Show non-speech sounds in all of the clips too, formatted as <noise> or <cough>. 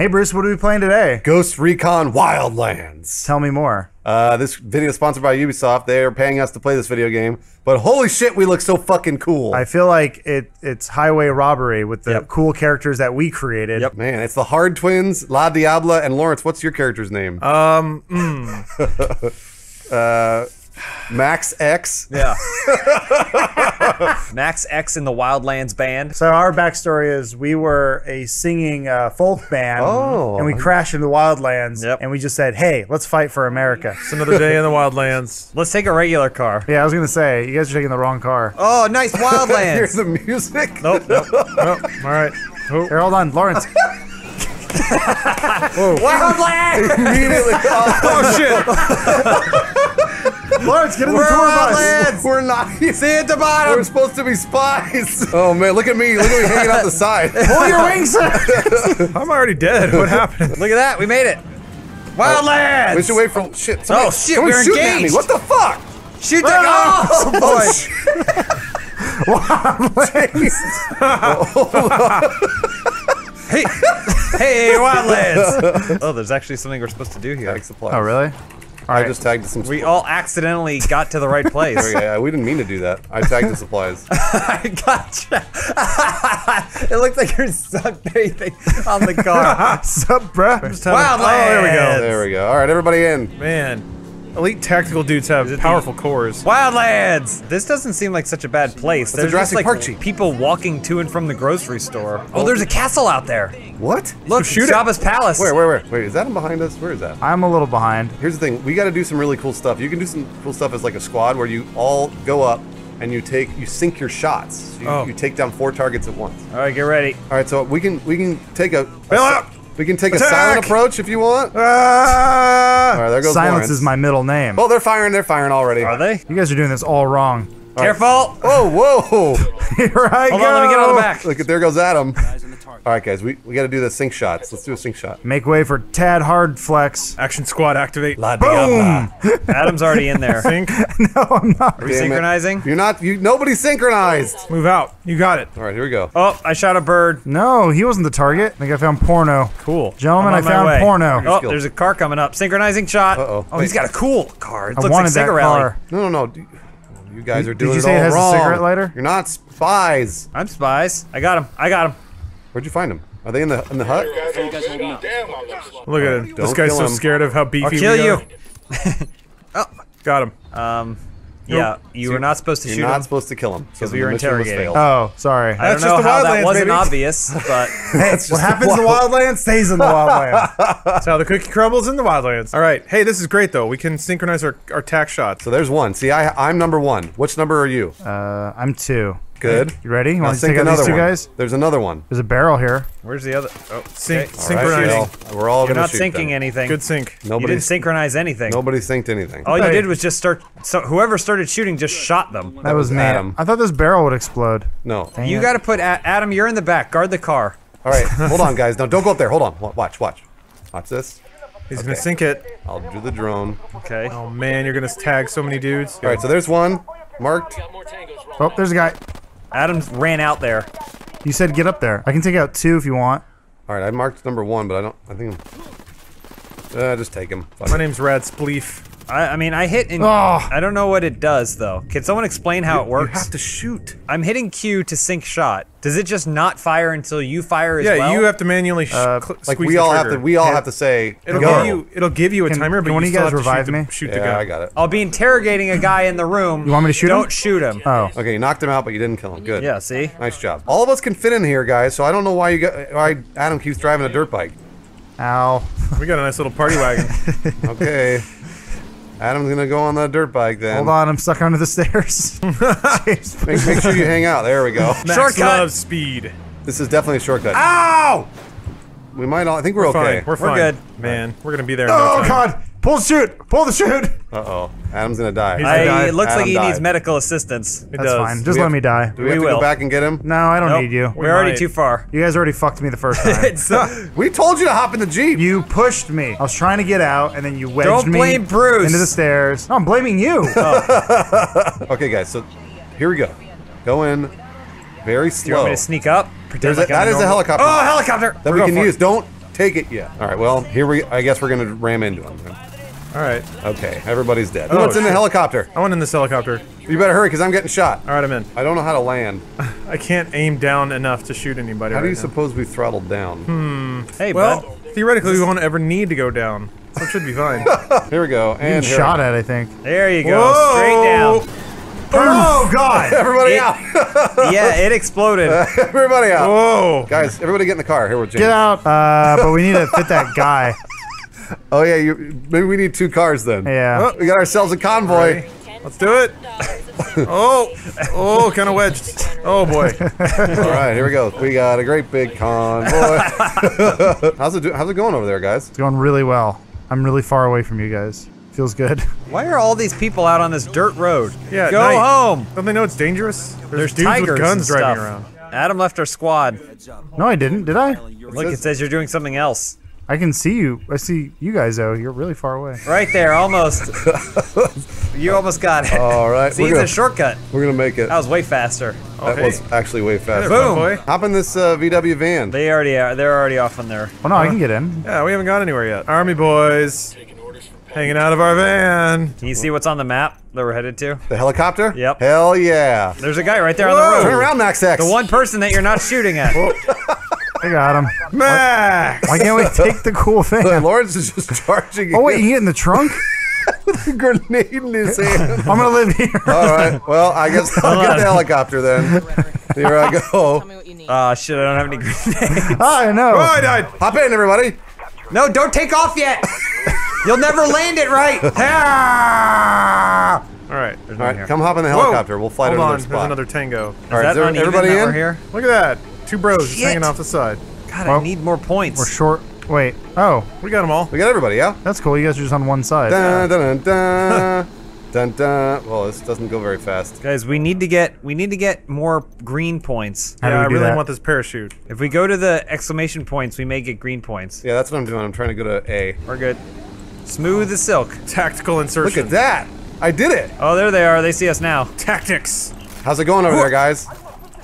Hey, Bruce, what are we playing today? Ghost Recon Wildlands. Tell me more. Uh, this video is sponsored by Ubisoft. They are paying us to play this video game. But holy shit, we look so fucking cool. I feel like it it's highway robbery with the Yep. cool characters that we created. Yep. Man, it's the Hard Twins, La Diabla, and Lawrence. What's your character's name? Um, mm, <laughs> Uh, Max X. Yeah. <laughs> Max X in the Wildlands band. So our backstory is we were a singing uh, folk band, Oh. and we crashed into the wildlands, Yep. and we just said, "Hey, let's fight for America." it's another day in the wildlands. <laughs> Let's take a regular car. yeah, I was gonna say you guys are taking the wrong car. Oh, nice <laughs> Wildlands. Here's the music. nope, nope. nope. all right. Oh, Here, hold on, Lawrence. Wildlands! Immediately. oh shit! Lawrence, get in the We're tour bus. Wildlands! We're not. <laughs> See at the bottom. We're supposed to be spies. Oh man, look at me. Look at me hanging out the side. <laughs> Pull your wings. <laughs> I'm already dead. What happened? Look at that. We made it. Wildlands! Oh, we should wait for shit. Oh, shit, we're shooting at me. engaged. What the fuck? Shoot that Oh, boy. Oh, hey, hey, Wildlands. oh, there's actually something we're supposed to do here. Tag supplies. oh, really? All I right. just tagged some. We all accidentally got to the right <laughs> place. Yeah, we didn't mean to do that. I tagged the supplies. <laughs> I gotcha. <laughs> it looks like you're sunbathing on the car. Sup, bruh? Wildlands. Oh, there we go. There we go. All right, everybody in. Man, elite tactical dudes have powerful cores. Wildlands! This doesn't seem like such a bad place. a There's Jurassic just like Park Jeep. people walking to and from the grocery store. Oh, oh there's a castle out there. What? Look, shoot it. Jabba's palace. Where, where, where? Wait, is that behind us? Where is that? I'm a little behind. Here's the thing. We got to do some really cool stuff. You can do some cool stuff as like a squad where you all go up and you take you sync your shots. So you, Oh. you take down four targets at once. All right, get ready. All right, so we can we can take a, a Bail out! We can take a silent approach if you want. Ah! right, there goes Silence Lawrence. is my middle name. Oh, they're firing. They're firing already. Are they? You guys are doing this all wrong. Careful! Oh, <laughs> whoa! <laughs> Here I Hold go. on, let me get on the back. Look at there goes Adam. All right, guys, we, we got to do the sync shots. Let's do a sync shot. Make way for Tad Hard Flex. Action squad activate. La Boom! <laughs> Adam's already in there. Think. <laughs> no, I'm not. Are we synchronizing? You're not. You nobody's synchronized. Move out. You got it. All right, here we go. Oh, I shot a bird. No, he wasn't the target. I think I found porno. Cool. Gentlemen, I'm I on my found way. porno. Oh, skill. there's a car coming up. Synchronizing shot. Uh-oh. Oh, he's Wait. got a cool car. It I looks wanted like that Cigarelli. car. No, no, no. You guys are doing Did doing you it say it all has a wrong. cigarette lighter? You're not spies. I'm spies. I got him. I got him. Where'd you find them? Are they in the in the hut? Look at him. This Don't guy's so him. scared of how beefy I'll kill you. are. <laughs> Got him. Um, yeah, you were not supposed to shoot. You're not supposed to kill him because we were interrogating. Oh, sorry. I don't know just how that wasn't baby. <laughs> obvious, but <laughs> hey, what happens in the wildlands stays in the wildlands. That's how the cookie crumbles in the wildlands. All right. Hey, this is great though. We can synchronize our, our tack shots. So there's one. See, I I'm number one. Which number are you? uh, I'm two. Good. You ready? You Now want to take out another these two one. guys? There's another one. There's a barrel here. where's the other? Oh, Sync, okay. Synchronizing. Phil. We're all You're gonna not shoot syncing them. anything. Good sync. You Nobody. didn't synchronize anything. Nobody synced anything. All you Hey. did was just start. So whoever started shooting just shot them. That was was me. Adam. I thought this barrel would explode. No. Dang You got to put A- Adam. You're in the back. Guard the car. All right. <laughs> Hold on, guys. No, don't go up there. Hold on. Watch. Watch. Watch this. He's gonna sync it. I'll do the drone. Okay. Oh man, you're gonna tag so many dudes. All right. So there's one marked. Oh, there's a guy. Adam ran out there. You said get up there. I can take out two if you want. All right. I marked number one, but I don't. I think. I'm, uh, just take him. Fuck My name's Rad Spleef. I, I mean, I hit. In, Oh. I don't know what it does though. Can someone explain how it works? You works? have to shoot. I'm hitting Q to sync shot. Does it just not fire until you fire as Yeah, well? Yeah, you have to manually sh- Uh, cl- Like we the all have to. We all Yeah. have to say. It'll go. give you. It'll give you a Can- timer, but can you one you still guys have to revive shoot me? The, shoot the Yeah. I got it. I'll be interrogating a guy in the room. You want me to shoot him? Don't shoot him. Oh. Okay, you knocked him out, but you didn't kill him. Good. Yeah. See. Nice job. All of us can fit in here, guys. So I don't know why you got why Adam keeps driving a dirt bike. Ow. We got a nice little party wagon. <laughs> Okay. Adam's gonna go on the dirt bike then. Hold on, I'm stuck under the stairs. James, <laughs> Make, make sure you hang out. There we go. <laughs> Max Shortcut. love speed. This is definitely a shortcut. Ow! We might all. I think we're, We're okay. fine. We're, We're fine. good. Man, we're gonna be there. In oh no time. god! Pull the chute! Pull the chute! Uh oh. Adam's gonna die. He's gonna die. it looks Adam like he died. needs medical assistance. It That's does. fine. Just we let have- me die. Do we have to will. go back and get him? No, I don't Nope. need you. We're already might. too far. <laughs> You guys already fucked me the first time. <laughs> It's, uh, <laughs> We told you to hop in the jeep. you pushed me. I was trying to get out, and then you wedged Don't me blame Bruce. into the stairs. No, I'm blaming you. Okay, guys. So here we go. Go in. Very do you want slow. me to sneak up? Pretend There's a, like that I'm is a helicopter Oh, helicopter! that We're we can for it. use. Don't Take it, yeah. All right. Well, here we. I guess we're gonna ram into him. Then. All right. Okay, everybody's dead. Who Oh, wants in the helicopter? I went in this helicopter. You better hurry, cause I'm getting shot. All right, I'm in. I don't know how to land. <laughs> I can't aim down enough to shoot anybody. How do you now. suppose we throttled down? Hmm. Hey, Well, bud. theoretically, we won't ever need to go down, so it should be fine. <laughs> Here we go. And here- shot at, I think. There you go. Whoa! Straight down. Oh God! <laughs> Everybody It- out! Yeah, it exploded. everybody out! Whoa! Guys, everybody get in the car. Here with James. Get out! Uh, but we need to fit that guy. <laughs> Oh yeah, you, maybe we need two cars then. Yeah. Oh, we got ourselves a convoy. Let's do it. <laughs> Oh, oh, kind of wedged. Oh boy. <laughs> All right, here we go. We got a great big convoy. how's it do, How's it going over there, guys? It's going really well. I'm really far away from you guys. Feels good. Why are all these people out on this dirt road? Yeah. Go night. home. Don't they know it's dangerous? There's dudes with guns driving around. Adam left our squad. No, I didn't. Did I? Look, it says you're doing something else. I can see you. I see you guys though. You're really far away. Right there, almost. <laughs> you almost got it. All right, See, we're it's gonna, a shortcut. we're gonna make it. That was way faster. That Okay. was actually way faster. There, Boom. boy. Hop in this uh, VW van. They already are. They're already off on there. Oh no, I can get in. Yeah, we haven't gone anywhere yet. Army boys, hanging out of our van. Can you see what's on the map that we're headed to? The helicopter? Yep. Hell yeah. There's a guy right there on the road. Turn around, Max X. The one person that you're not shooting at. <laughs> I got him. Max. Why can't we take the cool <laughs> van? Lawrence is just charging. Oh wait, you can get in the trunk? <laughs> with a grenade in his hand. <laughs> I'm gonna live here. All right. Well, I guess I'll get the helicopter then. Here I Tell go. me what you need. Oh shit! I don't have any grenades. I know. Oh, I died. Hop in, everybody. No, don't take off yet. You'll never land it right. Ah! All right. There's one here. come hop in the Whoa. helicopter. We'll fly Hold to on. another There's another tango. All Is right, that is there- everybody that in? here? Look at that. Two bros just Shit. hanging off the side. God, Well, I need more points. We're short. Wait. Oh, We got them all. We got everybody, yeah? that's cool. You guys are just on one side. Dun, dun, dun, <laughs> dun. dun, dun. Well, this doesn't go very fast. Guys, we need to get we need to get more green points. How do yeah, we I do really that? want this parachute. If we go to the exclamation points, we may get green points. Yeah, that's what I'm doing. I'm trying to go to A. We're good. Smooth as silk. Tactical insertion. Look at that. I did it. Oh, there they are. They see us now. Tactics. How's it going over there, guys?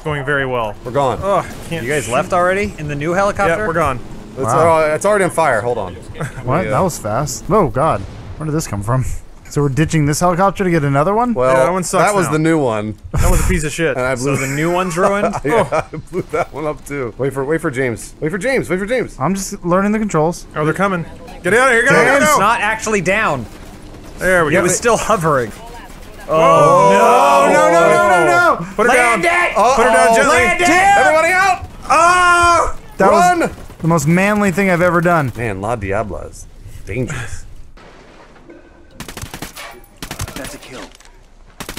It's going very well. We're gone. Oh, can't. You guys left already in the new helicopter? Yeah, we're gone. It's, Wow. uh, it's already on fire. Hold on. <laughs> What? Yeah. That was fast. Oh God, where did this come from? So we're ditching this helicopter to get another one? Well, Yeah, that one sucks that was now. the new one. That was a piece of shit. <laughs> And I blew So the new one's <laughs> ruined. yeah, I blew that one up too. Wait for wait for James. Wait for James. Wait for James. I'm just learning the controls. Oh, they're coming. Get out of here. Go, go, It's not actually down. There we It go. was still hovering. Oh, oh no, no, no, no, no! Put her Land down. it! Uh-oh. Put her down oh. gently. Land it! Everybody out! Oh! That Run! was the most manly thing I've ever done. Man, La Diabla is dangerous. That's a kill.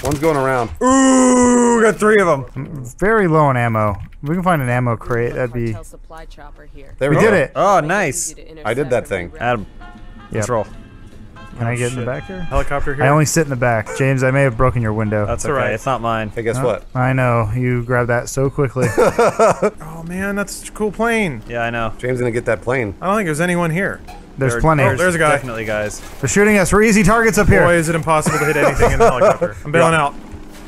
One's going around. Ooh, got three of them. Very low on ammo. We can find an ammo crate. That'd be. Supply chopper here. There We we, did it. Oh, nice. I did that thing. Adam, Yep. control. Can I oh, get in the back here? Helicopter here. I only sit in the back. James, I may have broken your window. That's all okay. right. It's not mine. Hey, guess what? I know. You grabbed that so quickly. <laughs> oh man, that's such a cool plane. Yeah, I know. James gonna get that plane. I don't think there's anyone here. There's There- plenty. oh, there's a guy. Definitely, guys. They're shooting us. We're easy targets up here. Boy, is it impossible to hit anything in the helicopter. I'm bailing out.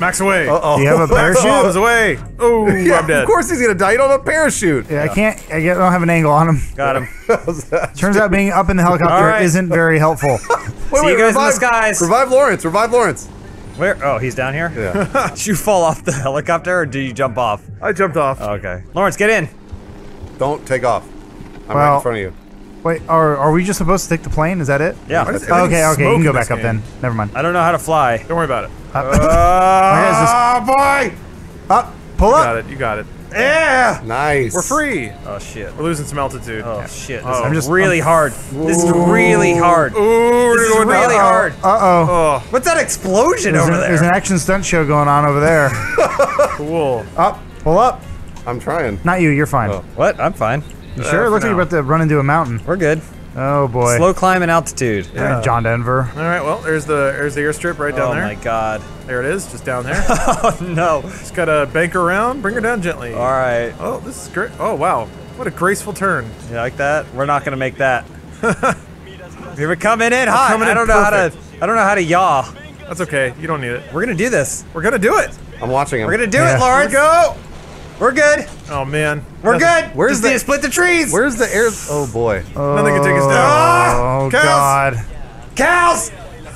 Max away. Uh-oh. Do you have a <laughs> Max bombs away. Oh, Yeah, I'm dead. of course he's gonna die. You don't have a parachute. Yeah, I can't. I don't have an angle on him. Got him. <laughs> Turns out being up in the helicopter All right. isn't very helpful. <laughs> Wait, See you guys in the skies. Revive Lawrence. Revive Lawrence. Where? Oh, he's down here. Yeah. Did you fall off the helicopter or did you jump off? I jumped off. Okay. Lawrence, get in. don't take off. I'm right in front of you. Wait, are, are we just supposed to take the plane? Is that it? Yeah. Why does Okay, everything okay, you smoke can go in this back up game? then. Never mind. I don't know how to fly. Don't worry about it. <laughs> Ah, boy! Up, pull You up. got it. You got it. Yeah. Nice. We're free. Oh shit. We're losing some altitude. Oh shit. This Oh. is I'm just- really hard. This is really hard. Ooh, we're This is going down. really hard. Uh oh. Oh, What's that explosion There's, over an- there's an action stunt show going on over there. <laughs> cool. up, pull up. I'm trying. Not you. You're fine. Oh. What? I'm fine. You sure? It looks like no. you're about to run into a mountain. We're good. Oh boy. Slow climb and altitude. Uh, John Denver. All right. Well, there's the there's the airstrip right down oh there. Oh my god. There it is, just down there. <laughs> Oh no. just gotta bank around, bring her down gently. All right. Oh, this is great. Oh wow, what a graceful turn. You like that? We're not gonna make that. <laughs> We're coming in hot. coming I don't know how to. I don't know how to yaw. That's okay. You don't need it. We're gonna do this. We're gonna do it. I'm watching him. We're gonna do Yeah. it, Lawrence. Go. We're good. Oh man. We're Nothing- good. Where's Just the- need split the trees? Where's the air? Oh boy. Nothing can take us down. Oh Cows! God! cows?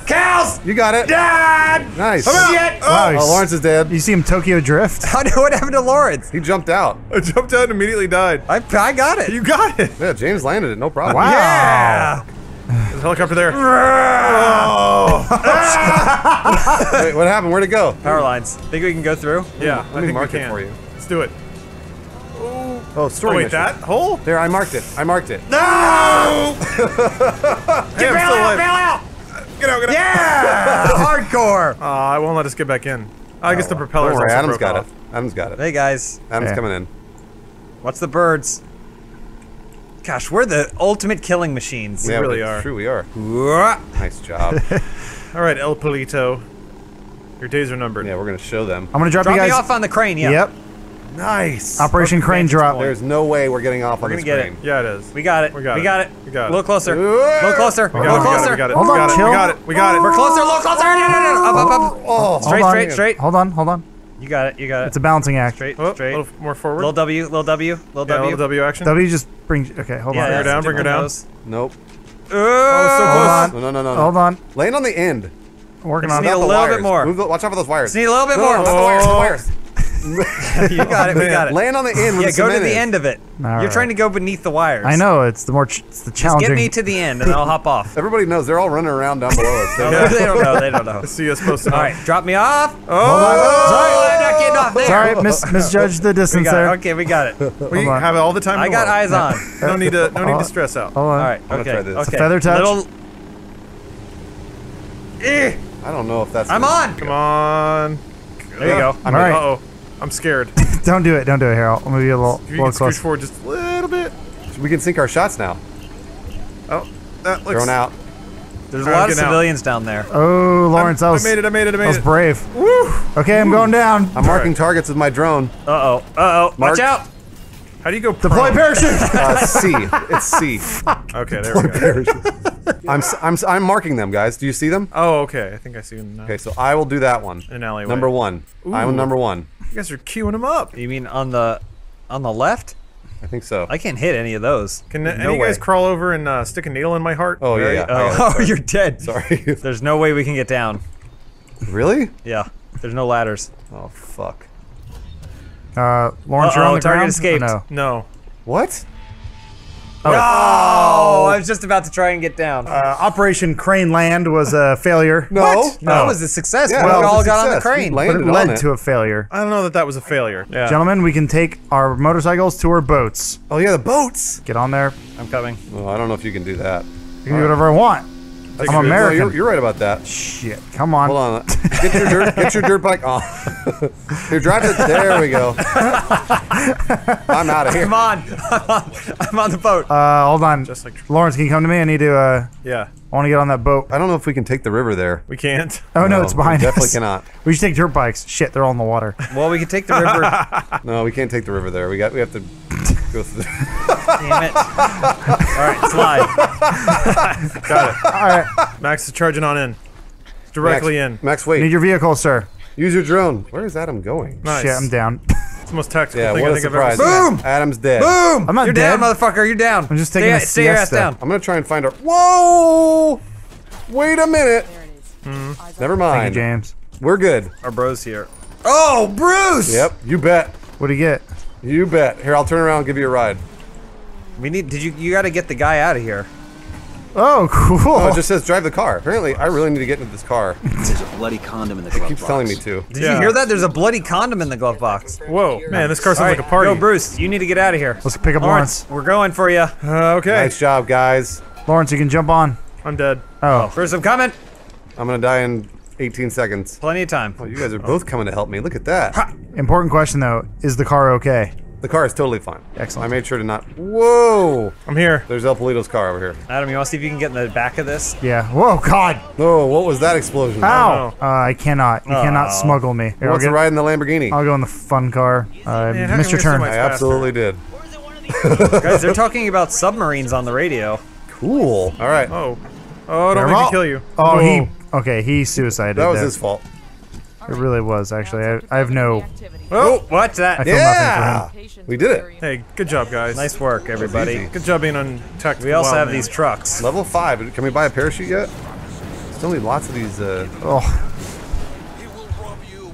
Cows? You got it. Dad! Nice. Shit! Wow, Oh, he's- oh, Lawrence is dead. You see him Tokyo drift? <laughs> How did what happened to Lawrence? He jumped out. I jumped out and immediately died. I, I got it. You got it. Yeah, James landed it. No problem. Wow. yeah. There's a helicopter there. <laughs> Wait, what happened? Where'd it go? Power lines. Think we can go through? Yeah, Let I me think mark we it for you. Let's do it. Oh, Oh story wait, mission. that hole? There, I marked it. I marked it. No! <laughs> hey, I'm still out! Get out, get out. Yeah! <laughs> Hardcore. Aw, I won't let us get back in. I guess the oh, propellers Don't worry, also Adam's got off. it. Adam's got it. Hey guys, Adam's Yeah. coming in. what's the birds? Gosh, we're the ultimate killing machines. Yeah, really we- are. True, we are. Nice job. <laughs> All right, El Polito. Your days are numbered. yeah, we're gonna show them. I'm gonna drop, Drop you me guys. off on the crane, yeah. Yep. Nice. Operation Perfect Crane drop. point. There's no way we're getting off We're this gonna get crane. Yeah, it is. We got it. We got we it. got it. We got it. A little closer. A little closer. We A got little it, closer. we got it. We got it. We got it. We got it. We're closer. A little closer. No, no, no, no. Up, up, up. Oh, Straight, straight, straight. Hold on, hold on. You got it. You got it. It's a balancing act. straight, Oh, a little more forward. Little W, little W, little yeah, little W action. W just brings. Okay, hold Yeah, on. her down, bring her down. nose. nope. Oh, so Hold close. on. No, no, no, no. no. Hold on. Land on the end. I'm working Just on need a Not the little bit more. Move the, watch out for those wires. Just need a little bit more. no, not the wires. The Oh. wires. <laughs> you got it. We got it. Land on the end. Yeah, go to the end of it. All You're right. trying to go beneath the wires. I know it's the more ch- it's the Just challenging. get me to the end and I'll hop off. <laughs> Everybody knows they're all running around down below us. <laughs> No, They're- they don't know. They don't know. I see us posted All up. right, drop me off. Oh! Sorry, I'm not getting off there. Sorry, mis- misjudged the distance there. it. Okay, we got it. We Hold on. have all the time. in I got eyes on. No need to. No need to stress out. Hold on. All right. gonna Okay. try this. Okay. A feather touch. Little. Eh, I don't know if that's. I'm on. Come on. There you go. All right. Uh oh. I'm scared. <laughs> Don't do it. Don't do it, Harold. I'll move you a little, If you little can scooch closer. forward just a little bit. We can sync our shots now. Oh, that looks. Thrown out. There's a lot of get out. civilians down there. Oh, Lawrence, that I was made it. I made it. I that made was it. brave. Woo! Okay, I'm going down. I'm marking targets with my drone. Uh oh. Uh oh. Watch out. How do you go? Deploy prone? parachute. <laughs> Uh, C. <laughs> It's C. Okay, there we go. Parachute. I'm, s- I'm, s- I'm marking them, guys. Do you see them? Oh, okay. I think I see them. now. Okay, so I will do that one. In an alleyway. Number one. I'm number one. You guys are queuing them up. You mean on the on the left? I think so. I can't hit any of those. Can no any of you guys way. call over and uh, stick a needle in my heart? Oh, yeah, yeah. I got it. Oh, <laughs> you're dead. Sorry. <laughs> There's no way we can get down. really? Yeah. There's no ladders. Oh, fuck. Uh, Lawrence, you're Uh-oh, on the target ground. escaped. Oh, no. No. What? Oh, I was just about to try and get down. Uh, Operation Crane Land was a failure. No. What? No. That was a success. Yeah, we that was all got on the success. We crane. But landed it on led it. to a failure. I don't know that that was a failure. Yeah. Gentlemen, we can take our motorcycles to our boats. Oh, yeah, the boats. Get on there. I'm coming. Oh, I don't know if you can do that. You can do whatever I want. That's I'm true. No, American. you're, you're right about that. Shit. Come on. Hold on. Get your dirt. Get your dirt bike on. Here, <laughs> drive it. There we go. <laughs> I'm out of here. Come on. I'm on, I'm on the boat. Uh, hold on. Just like- Lawrence, can you come to me? I need to. Uh, Yeah. I want to get on that boat. I don't know if we can take the river there. We can't. Oh no, No, it's behind we definitely us. cannot. We should take dirt bikes. Shit, they're all in the water. well, we can take the river. <laughs> No, we can't take the river there. We got. We have to go through. Damn it. <laughs> All right, slide. <laughs> Got it. all right. Max is charging on in. Directly Max, in. Max, wait. Need your vehicle, sir. Use your drone. Where is Adam going? Nice. Shit, I'm down. It's the most tactical Yeah, thing what I a think I've ever surprise. seen. Boom! Adam's dead. Boom! I'm not You're dead. down, motherfucker. You're down. I'm just taking stay, a stay your ass siesta. down. I'm gonna try and find our. Whoa! Wait a minute. Hmm. Never Thank mind. you, James. We're good. Our bros here. Oh, Bruce! Yep. You bet. What do you get? You bet. Here, I'll turn around and give you a ride. We need. Did you? You got to get the guy out of here. Oh, <laughs> cool. Oh, it just says drive the car. Apparently, I really need to get into this car. <laughs> There's a bloody condom in the glove box. It keeps box. telling me to. Did Yeah. you hear that? There's a bloody condom in the glove box. Whoa, man, this car sounds All right, like a party. Go, Bruce. You need to get out of here. Let's pick up Lawrence, we're going for you. Uh, okay. Nice job, guys. Lawrence, you can jump on. I'm dead. Oh, Bruce, I'm coming. I'm gonna die in 18 seconds. Plenty of time. Oh, you guys are both coming to help me. Look at that. important question though. Is the car okay? The car is totally fine. Excellent. I made sure to not. Whoa! I'm here. There's El Polito's car over here. Adam, you want to see if you can get in the back of this? Yeah. Whoa, God. Oh, what was that explosion? Ow. Uh, I cannot. You cannot Oh. smuggle me. Here, I'll, wants to ride in the Lamborghini? I'll go in the fun car. Uh, Man, how missed can so turn. I absolutely did. <laughs> Guys, they're talking about submarines on the radio. Cool. All right. Oh. Oh, don't make Careful. me kill you. Oh, Whoa. he. Okay, he suicided. that was there. his fault. It really was actually. I, I have no. Oh, what's that? I feel Yeah, nothing we did it. Hey, good job, guys. Nice work, everybody. Good job being on tech. We also have Wildlands. these trucks. Level five. Can we buy a parachute yet? Still need lots of these. Uh... Oh.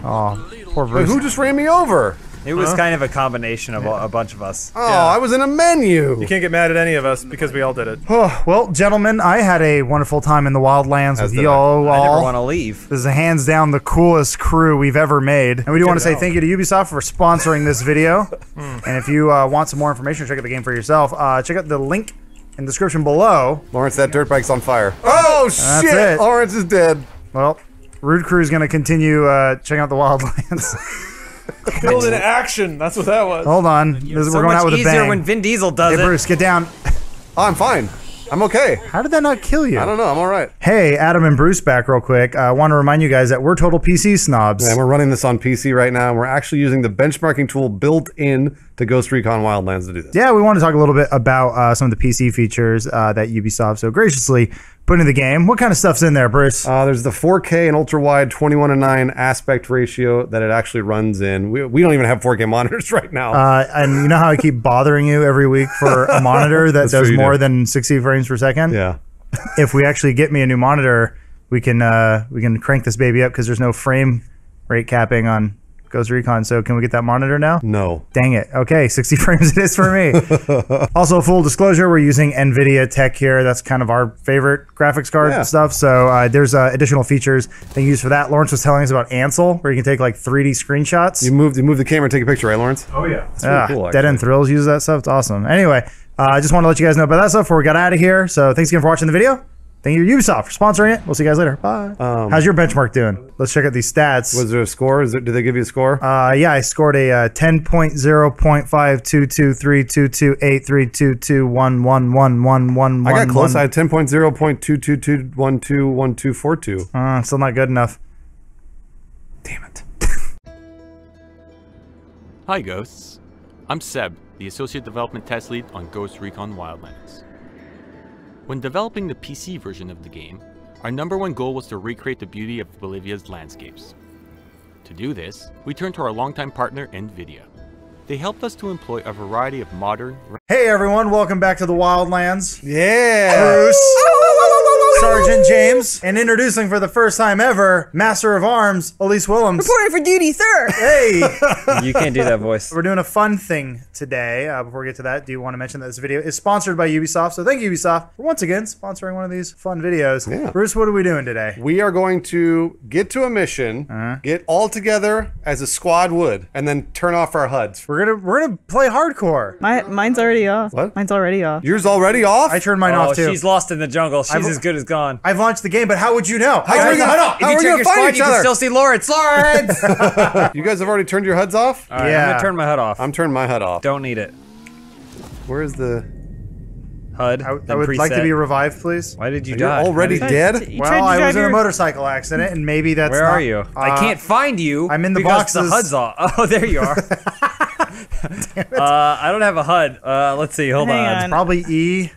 Oh, poor Wait, who just ran me over? It was kind of a combination of a, a bunch of us. Oh, I was in a menu. You can't get mad at any of us because we all did it. <sighs> Oh, well, gentlemen, I had a wonderful time in the wildlands As with did you I. all. I never all. want to leave. This is hands down the coolest crew we've ever made. And we do want to say out. thank you to Ubisoft for sponsoring this video. <laughs> and if you uh, want some more information, check out the game for yourself. Uh, check out the link in the description below. Lawrence, that dirt bike's on fire. Oh That's shit! it. Lawrence is dead. Well, Rude Crew is going to continue uh, checking out the wildlands. <laughs> Build in action. That's what that was. Hold on. This, so we're going out with a bang. easier when Vin Diesel does hey, it. Bruce, get down. Oh, <laughs> I'm fine. I'm okay. How did that not kill you? I don't know. I'm all right. Hey, Adam and Bruce back real quick. I want to remind you guys that we're total PC snobs. And we're running this on PC right now. and We're actually using the benchmarking tool built in to Ghost Recon Wildlands to do this. yeah, we want to talk a little bit about uh, some of the PC features uh, that Ubisoft so graciously put in the game. What kind of stuff's in there, Bruce? Uh, there's the 4K and ultra wide 21 to 9 aspect ratio that it actually runs in. We, we don't even have 4K monitors <laughs> right now. Uh, and you know how I keep bothering you every week for a <laughs> monitor that does more do. than 60 frames per second? yeah. <laughs> If we actually get me a new monitor, we can uh, we can crank this baby up because there's no frame rate capping on Ghost Recon. So can we get that monitor now? No. Dang it. Okay, <laughs> 60 frames it is for me. <laughs> also, full disclosure, we're using NVIDIA tech here. That's kind of our favorite graphics card Yeah. stuff. So uh, there's uh, additional features they use for that. Lawrence was telling us about Ansel, where you can take like 3D screenshots. You move, you move the camera and take a picture, right, Lawrence? Oh yeah. That's really Yeah, cool, Dead. End Thrills uses that stuff. It's awesome. Anyway, uh, I just want to let you guys know about that stuff before we got out of here. So thanks again for watching the video. Thank you to Ubisoft for sponsoring it. We'll see you guys later. Bye. How's your benchmark doing? Let's check out these stats. Was there a score? Is there, did they give you a score? Uh, yeah, I scored a uh, 10.0.5223228322211111111. I got close. I had 10.0.222121242. Uh, still not good enough. Damn it. Hi, Ghosts. I'm Seb, the Associate Development Test Lead on Ghost Recon Wildlands. When developing the PC version of the game, our number one goal was to recreate the beauty of Bolivia's landscapes. To do this, we turned to our longtime partner, NVIDIA. They helped us to employ a variety of modern, Hey everyone, welcome back to the Wildlands. Yeah. Bruce, Sergeant James, and introducing for the first time ever, Master of Arms, Elyse Willems. Reporting for duty, sir. Hey, <laughs> You can't do that voice. we're doing a fun thing today. Uh, before we get to that, do you want to mention that this video is sponsored by Ubisoft? So thank you, Ubisoft, for once again sponsoring one of these fun videos. Yeah. Bruce, what are we doing today? We are going to get to a mission, Uh-huh. get all together as a squad would, and then turn off our HUDs. We're gonna we're gonna play hardcore. My, mine's already off. What? Mine's already off. Yours already off? I turned mine Oh, off too. she's lost in the jungle. She's I've- as good as gone. I've launched the game, but how would you know? How are you gonna- How- If how you are we gonna your find squad, each you other? can still see Lawrence. Lawrence! <laughs> You guys have already turned your HUDs off? right, I'm Yeah. gonna turn my HUD off. I'm turning my HUD off. Don't need it. Where's the. HUD. I, I then would like to be revived, please. Why did you You're die? already How dead? You Well, I drive was in a motorcycle accident, and maybe that's Where not- are you? I Uh, can't find you. I'm in the because boxes. The HUD's off. <laughs> Oh, there you are. <laughs> uh, I don't have a HUD. Uh, let's see. Hold Hang on. on. Probably E.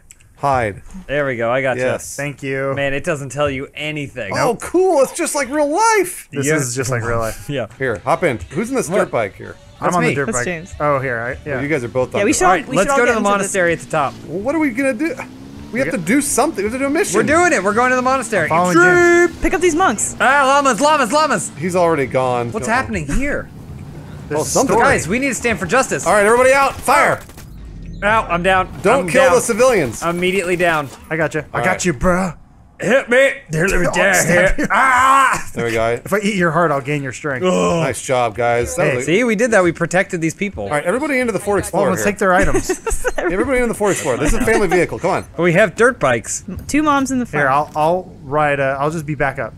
Hide. There we go. I got Yes. Thank you. you. Man, it doesn't tell you anything. Oh, cool. It's just like real life. This Yeah. is just like real life. <laughs> Yeah. Here, hop in. Who's in this What? dirt bike here? I'm on me. the dirt That's bike. James. Oh, here. I, yeah. You guys are both on Yeah, we should All all, right, we let's should go to the into monastery at the top. Well, what are we gonna do? We have to do something. We have to do a mission. We're doing it. We're going to the monastery. Following Pick up these monks. Ah, llamas, llamas, llamas. He's already gone. What's Go- happening here? This Oh, something- Guys, we need to stand for justice. All right, everybody out. Fire. Ow, I'm down. Don't I'm kill down. the civilians. I'm immediately down. I got you. I All got right. you, bruh. Hit me. There, let me Oh, down Ah! there we go. If I eat your heart, I'll gain your strength. Nice job, guys. Hey, was- See, we did that. We protected these people. All right, everybody into the Ford Well, Explorer. let's take their items. <laughs> Everybody into the Ford Explorer. This is a <laughs> family vehicle. Come on. But we have dirt bikes. Two moms in the front. Here, I'll I'll ride. Uh, I'll just be back up.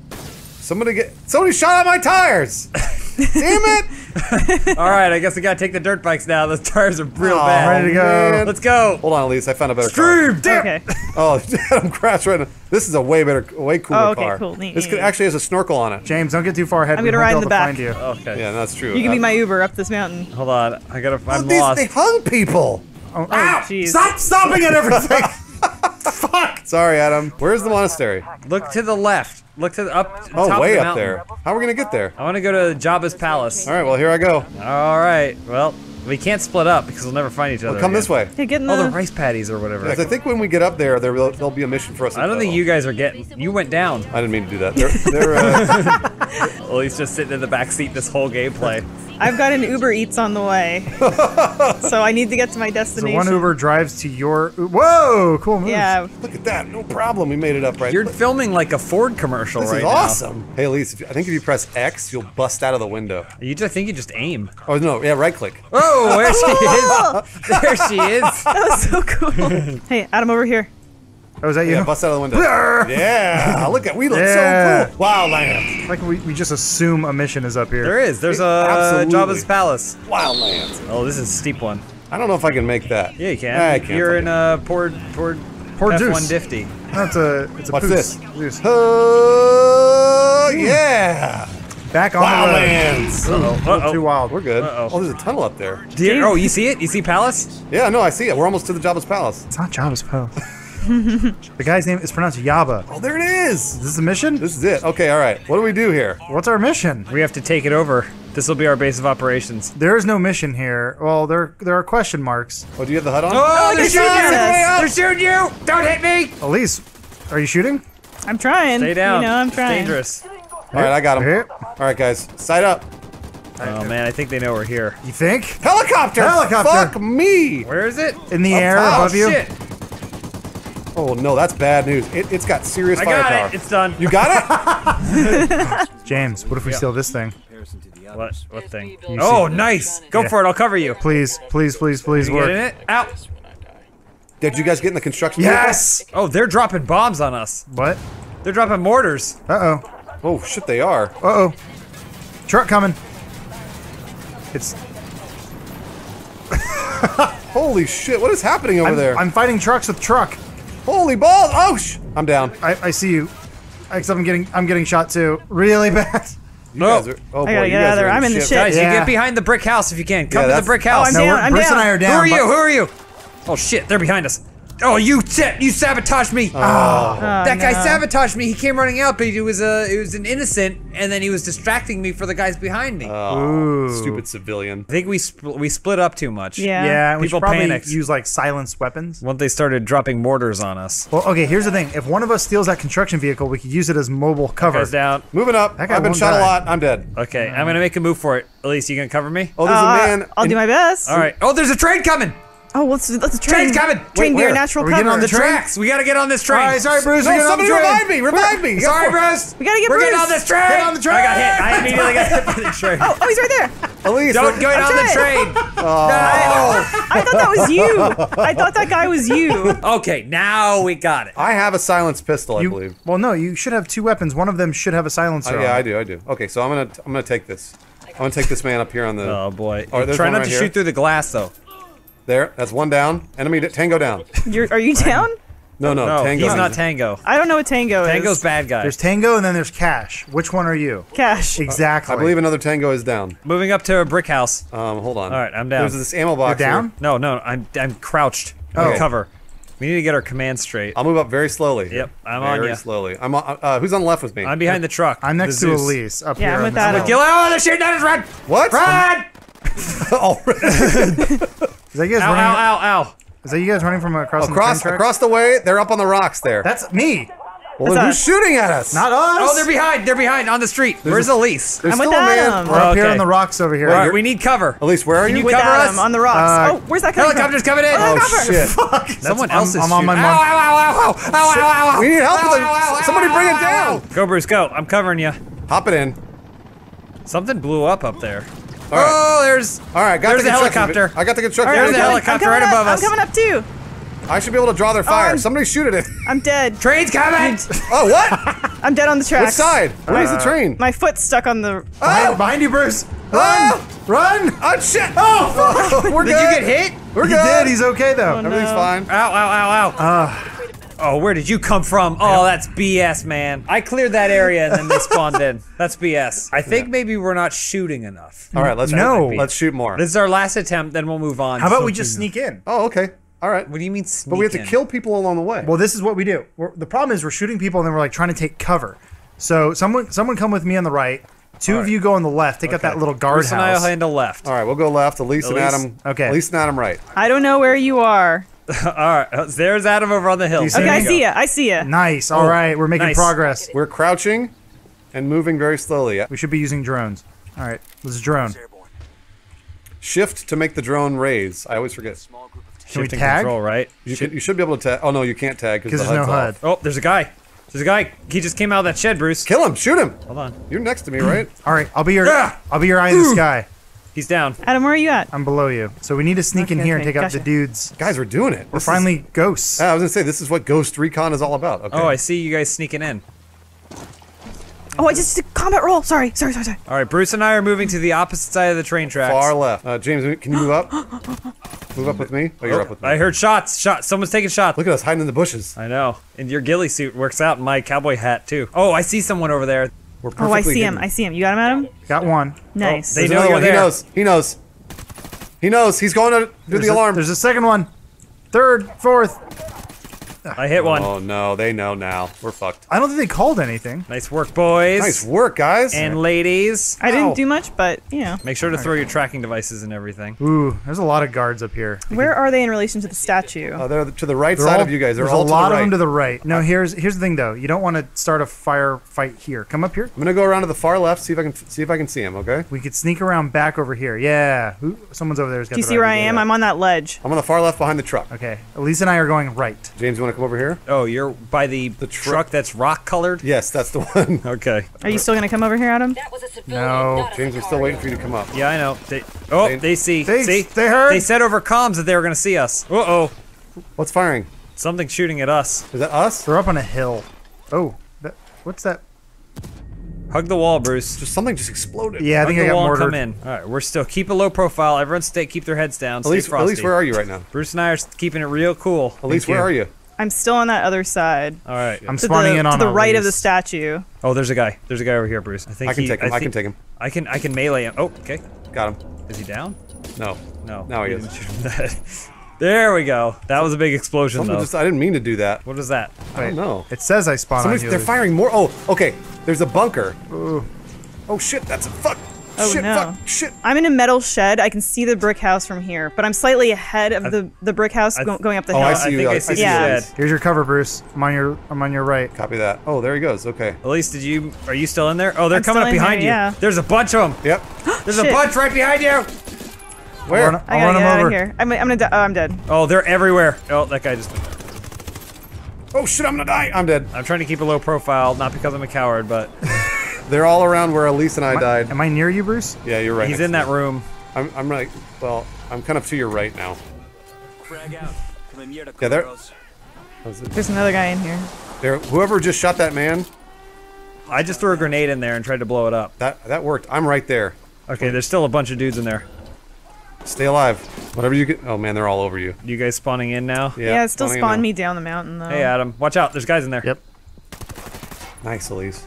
Somebody get. Somebody shot out my tires. <laughs> Damn it. <laughs> All right, I guess we gotta take the dirt bikes now. Those tires are real Aw, bad. ready to go. man. Let's go. Hold on, Elyse. I found a better car. Stream. Damn. Okay. <laughs> Oh, <laughs> Adam crashed right. In. This is a way better, way cooler Oh, okay, car. cool. Neat, This could, actually has a snorkel on it. James, don't get too far ahead. I'm gonna ride in the back. Find you. Okay. Yeah, that's true. You can Uh, be my Uber up this mountain. Hold on. I gotta. oh, I'm these, lost. they hung people. Oh, Oh, jeez. Stop stomping at everything. Fuck. Sorry, Adam. Where's the monastery? Look to the left. Look to the up. Oh, top way of the up there. How are we gonna get there? I want to go to Jabba's palace. All right, well here I go. All right. Well, we can't split up because we'll never find each other. Well, come again. this way. Hey, get in Oh, the. the rice paddies or whatever. Because I think when we get up there, there will there'll be a mission for us. I don't think follow. you guys are getting. You went down. I didn't mean to do that. They're, they're, uh, <laughs> Well, he's just sitting in the back seat this whole gameplay. I've got an Uber Eats on the way, <laughs> so I need to get to my destination. So destination. one Uber drives to your. Whoa, cool move. Yeah. look at that. No problem. We made it up right. You're Look, filming like a Ford commercial this right is now. awesome. Hey, Elyse, if you, I think if you press X, you'll bust out of the window. You just I think you just aim. Oh no, yeah, right click. Oh, <laughs> there she is. There she is. That was so cool. <laughs> hey, Adam, over here. Oh, is that you? Yeah, bust out of the window. <laughs> yeah, look at we look Yeah. so cool. Wildlands, Like we, we just assume a mission is up here. There is. There's a uh, Absolutely. Jabba's palace. Wildlands. Oh, this is a steep one. I don't know if I can make that. Yeah, you can. I can't You're in uh, a Port Port Port F1 Zeus. Difty. That's a. It's a What's poos. this? Zeus. Oh mm. yeah, Back on the road. Wildlands. A little Uh-oh. too wild. We're good. Uh-oh. Oh, there's a tunnel up there. Do you- oh, you see it? You see Palace? Yeah, no, I see it. We're almost to the Jabba's palace. It's not Jabba's palace. <laughs> the guy's name is pronounced Yaba. Oh, there it is. Is this the mission? This is it. Okay, all right. What do we do here? What's our mission? We have to take it over. This will be our base of operations. There is no mission here. Well, there there are question marks. Oh, do you have the HUD on? Oh, oh they're shooting at They're shooting you! Don't hit me! Elyse, are you shooting? I'm trying. Stay down. You know, I'm It's trying. dangerous. All right, I got him. Here. All right, guys, sight up. Oh man, I think they know we're here. You think? Helicopter. Helicopter. Fuck me. Where is it? In the Up air top. above you? Shit! Oh no, that's bad news. It, it's got serious I firepower. got it. It's done. You got it? <laughs> James, what if we steal this thing? What? What thing? Oh, nice. Go Yeah. for it. I'll cover you. Please, please, please, please You get in it? Ow! Did you guys get in the construction? Yes! Oh, they're dropping bombs on us. What? They're dropping mortars. Uh oh. Vehicle? Oh shit, they are. Uh oh. Truck coming. It's. <laughs> Holy shit, what is happening over I'm, there? I'm fighting trucks with truck. Holy balls! Oh sh! I'm down. I, I see you. Except I'm getting I'm getting shot too. Really <laughs> bad. No. are. Oh boy, I gotta you get guys out of there. are I'm in the shit. shit. Guys, Yeah. you get behind the brick house if you can. Come Yeah, to the that's- brick Oh, house. I'm No, down. we're- I'm Bruce down. and I are Who are you? Who are you? Oh shit, they're behind us. Oh, you sa- you sabotaged me. Oh, that guy sabotaged me. He came running out, but he was a he was an innocent, and then he was distracting me for the guys behind me. Oh, Ooh. stupid civilian. I think we spl- we split up too much. Yeah. Yeah, and we People probably panicked. use like silenced weapons. Once they started dropping mortars on us. Well, okay, here's the thing. If one of us steals that construction vehicle, we could use it as mobile cover. Guys down. Moving up. That guy I've been won't shot a lot. I'm dead. Okay, I'm gonna make a move for it. Elyse, you gonna cover me? Oh, there's Uh, a man. I'll do my best. All right. Oh, there's a train coming. Oh, let's let's train. Train's coming. Train Wait, gear, where? natural Are we getting cover. on the The tracks. We gotta get on this train. All right, sorry, Bruce. No, we get on the somebody train. revive me! Revive me! Sorry, Bruce. we gotta get We're Bruce. getting on this train. Get on the train. I got hit. I immediately got hit by the <laughs> train. Oh, oh, he's right there. Elyse, Don't get on the trying. train. <laughs> No. Oh. I thought that was you. I thought that guy was you. <laughs> Okay, now we got it. I have a silenced pistol, I You, believe. well, no, you should have two weapons. One of them should have a Oh, silencer. yeah, on I do. I do. Okay, so I'm gonna I'm gonna take this. I'm gonna take this man up here on the. Oh boy. Oh, Try not right to here. shoot through the glass though. There, that's one down. Enemy d- tango down. You're, are you down? No, no, No, tango. he's not Tango. I don't know what Tango is. Tango's bad guy. There's Tango and then there's Cash. Which one are you? Cash. Exactly. I believe another tango is down. Moving up to a brick house. Um, hold on. All right, I'm down. There's this ammo box. You're down? here. No, no, I'm I'm crouched. Oh. Oh. Cover. We need to get our command straight. I'll move up very slowly. Yep, I'm on very ya. slowly. I'm on, uh, who's on the left with me? I'm behind the truck. I'm next The to Zeus. Elyse up Yeah, here. I'm on with this Adam. hill. Kill oh, they're shooting at us! Run! what? Run! <laughs> oh, <laughs> Is that you guys ow, running? Ow, ow, ow. Is that you guys running from across across, the Across the way, they're up on the rocks there. That's me. Well, That's who's shooting at us? Not us. Oh, they're behind. They're behind on the street. There's Where's a, Elyse? There's I'm still with a man. Adam. We're oh, up okay. here on the rocks over here. Right, we need cover. Elyse, where are you? you cover us? on the rocks. Uh, oh, where's that coming Helicopter's from? coming in. Oh, oh shit. Fuck. Someone I'm, else is I'm, I'm on my mark. Ow, ow, ow, ow, ow, ow, ow, ow. We need help. Ow, ow, ow, Somebody bring it down. Go, Bruce, go. I'm covering you. Hop it in. Something blew up up there. All right. Oh, there's. All right, got There's the a helicopter. I got the construction. There's vehicle. a helicopter right coming above us. I'm coming up too. I should be able to draw their fire. I'm- Somebody shoot at it. <laughs> I'm dead. Train's coming. <laughs> Oh, what? I'm dead on the Which tracks. side? Where's the train? My foot's stuck on the. Behind, Oh! behind you, Bruce. Ah! Run! Oh shit! Oh, <laughs> we're Did you get hit? We're good. He did. He's okay though. Everything's no. fine. Ow, ow, ow, ow. Oh, where did you come from? Oh, that's BS, man. I cleared that area and then they spawned in. <laughs> That's BS. I think maybe we're not shooting enough. All right, let's No. Let's shoot more. This is our last attempt, then we'll move on. How about we just sneak in? Oh, okay. All right. What do you mean sneak in? But we have to in? kill people along the way. Well, this is what we do. We're, the problem is we're shooting people and then we're like trying to take cover. So someone someone come with me on the right. Two of you go on the left. Take out that little Bruce and I will guardhouse. handle left. All right, we'll go left. Elyse, and Elyse? Adam. Okay. Elyse and Adam right. I don't know where you are. <laughs> All right, uh, there's Adam over on the hill. you see Okay, I you see ya. I see ya. Nice. All Oh, right, we're making nice. progress. We're crouching and moving very slowly. We should be using drones. All right, this is drone. Shift to make the drone raise. I always forget. Small group Can we Shifting tag? control, right? You, can, you should be able to tag. Oh no, you can't tag Because because there's the no HUD. off. Oh, there's a guy. There's a guy. He just came out of that shed, Bruce. Kill him! Shoot him! Hold on. You're next to me, right? All right, I'll be your Ah! I'll be your eye in the sky. He's down. Adam, where are you at? I'm below you. So we need to sneak in Okay, here and okay, take out the dudes. Guys, we're doing it. We're This is- finally ghosts. Ah, I was gonna say this is what Ghost Recon is all about. Okay. Oh, I see you guys sneaking in. Oh, I just did a combat roll. Sorry, sorry, sorry, sorry. All right, Bruce and I are moving to the opposite side of the train tracks. Far left. Uh, James, can you move up? move up with me. Oh, you're Oh, up with me. I heard shots. Shots. Someone's taking shots. Look at us hiding in the bushes. I know. And your ghillie suit works out in my cowboy hat too. Oh, I see someone over there. We're Oh, I perfectly see him. I see him. You got him, Adam? Got one. Nice. They There's know one. He knows. He knows. He knows. He's going to do There's the a, alarm. There's a second one. Third, fourth. <laughs> I hit one. Oh no, they know now. We're fucked. I don't think they called anything. Nice work, boys. Nice work, guys. And ladies. I didn't Ow. do much, but, you know. Make sure to throw your tracking devices and everything. Ooh, there's a lot of guards up here. Where are they in relation to the statue? Uh, they're to the right They're side all- of you guys. They're there's all a to lot the right. of them to the right. No, here's here's the thing though. You don't want to start a fire fight here. Come up here. I'm gonna go around to the far left. See if I can see if I can see him. Okay. We could sneak around back over here. Yeah. Who? Someone's over there. do you see where I am? I'm on that ledge. I'm on the far left behind the truck. Okay. Elyse and I are going right. James, you want to come over here? Oh, you're by the, The tru- truck that's rock colored? Yes, that's the one. <laughs> Okay. Are you still gonna come over here, Adam? That was a civilian, No. James, we're still waiting for you to come up. Yeah, I know. They, oh, They- they, see. They- see? they heard. They said over comms that they were going to see us. Uh oh. What's firing? Something's shooting at us. Is that us? They're up on a hill. Oh, that, what's that? Hug the wall, Bruce. Just something just exploded. Yeah, I Hug think the I got wall and mortared. come in. All right, we're still keep a low profile. Everyone stay keep their heads down. Stay Elyse, frosty. Elyse, where are you right now? Bruce and I are keeping it real cool. At Thank where you. are you? I'm still on that other side. All right. I'm To spawning the, in on to the right of the statue. Oh, there's a guy. There's a guy over here, Bruce. I think I can he, take him. I, can take him. I can I can melee him. Oh, okay. Got him. Is he down? No. No. Now he we is. didn't shoot him that. <laughs> there we go. That was a big explosion Someone though. just, I didn't mean to do that. What is that? I don't know. It says I spawn on you. they're firing more. Oh, okay. There's a bunker. Oh shit, that's a fuck. Oh, shit, no. fuck, shit. I'm in a metal shed. I can see the brick house from here, but I'm slightly ahead of the, the brick house I- go, going up the Oh, hill. I see I you. think I I see see Yeah. you. Here's your cover, Bruce. I'm on your I'm on your right. Copy that. Oh, there he goes. Okay. Elyse, did you are you still in there? Oh, they're I'm coming up behind there, you. yeah. There's a bunch of them. Yep. <gasps> There's a bunch right behind you. Where? I'll run, I I'll gotta run get him out over. of here. I'm, I'm gonna. Di- oh, I'm dead. Oh, they're everywhere. Oh, that guy just. Oh shit, I'm gonna die. I'm dead. I'm trying to keep a low profile, not because I'm a coward, but They're all around where Elyse and I died. Am I near you, Bruce? Yeah, you're right. he's in that me. room. I'm, I'm right. Well, I'm kind of to your right now. Frag out. Come here to Yeah, there- There's another guy in here. There, whoever just shot that man, I just threw a grenade in there and tried to blow it up. that that worked. I'm right there. Okay, there's still a bunch of dudes in there. Stay alive. Whatever you get. Oh man, they're all over you. You guys spawning in now? Yeah, Yeah, it still spawning in spawned me down the mountain though. Hey, Adam, watch out. There's guys in there. Yep. Nice, Elyse.